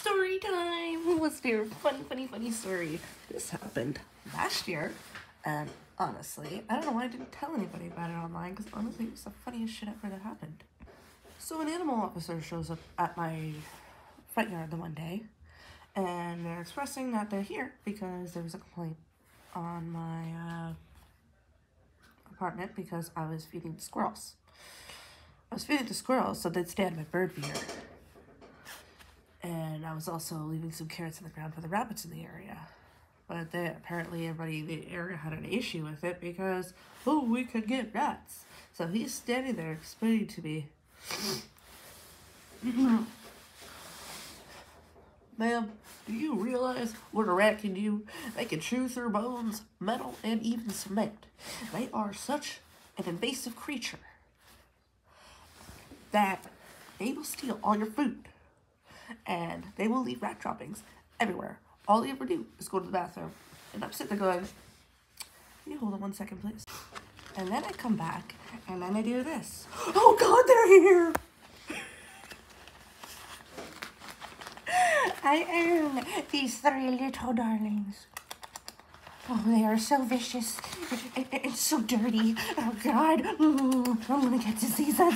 Story time! What's your a funny, funny, funny story. This happened last year, and honestly, I don't know why I didn't tell anybody about it online, because honestly, it was the funniest shit ever that happened. So, an animal officer shows up at my front yard the one day, and they're expressing that they're here because there was a complaint on my uh, apartment because I was feeding squirrels. I was feeding the squirrels so they'd stay out of my bird feeder. I was also leaving some carrots in the ground for the rabbits in the area. But they, apparently everybody in the area had an issue with it because, oh, we could get rats. So he's standing there explaining to me, Ma'am, do you realize what a rat can do? They can chew through bones, metal, and even cement. They are such an invasive creature that they will steal all your food and they will leave rat droppings everywhere. All they ever do is go to the bathroom. And I'm sitting there going, Can you hold on one second, please? And then I come back and then I do this. Oh God, they're here! I am these three little darlings. Oh, they are so vicious and so dirty. Oh God, I'm gonna get diseases.